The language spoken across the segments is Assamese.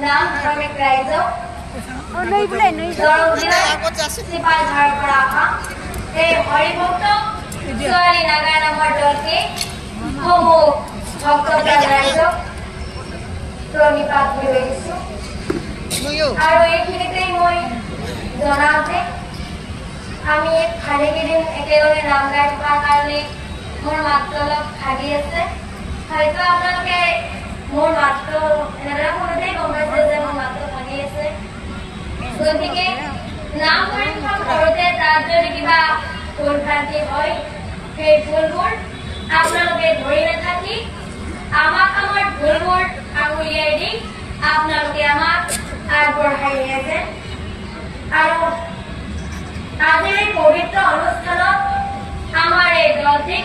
नाम क्रमिक राइजो और नहीं बोले नहीं बोले आपको जैसे सिपाही झाड़ पर आका ते हरि भक्त सॉरी नगा नंबर डॉल के होमो भक्त का राइजो প্রণিপাত করে গেছো আর এইখিনিতেই মই জনাওঁতে আমি খালি কেইদিন একেলগে নাম গাই থকাৰ কাৰণে মোৰ মাতটো অলপ ভাগি আছে। হয়তো আপোনালোকে মোৰ মাতটো এনেদৰে শুনোতেই গম পাইছে যে মোৰ মাতটো ভাগি আছে। গতিকে নাম পৰীক্ষণ কৰোঁতে তাত যদি কিবা ভুল ভ্ৰান্তি হয় সেই ভুলবোৰ আপোনালোকে ধৰি নাথাকি আমাক আমাৰ ভুলবোৰ আঙুলিয়াই দি আপোনালোকে আমাক আগবঢ়াই নিয়ে যে আৰু আজিৰ এই পবিত্ৰ অনুষ্ঠানত আমাৰ এই দলটিক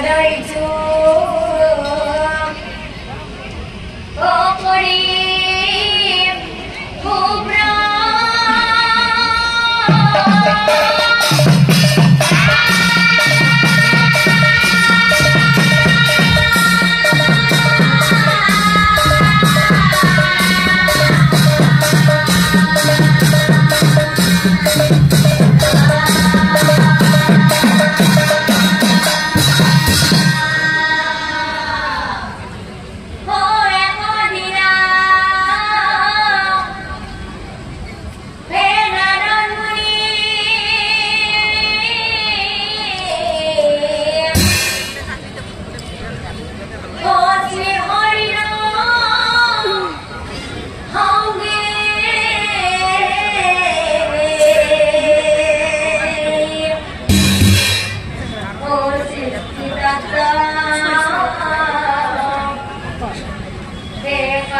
Jedi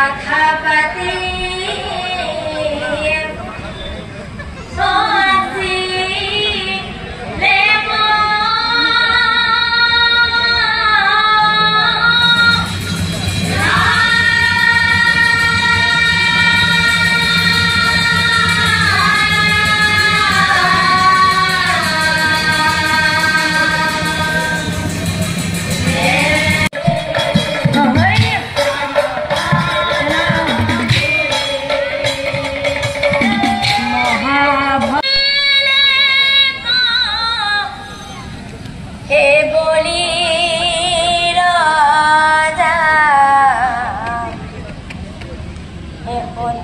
I can't.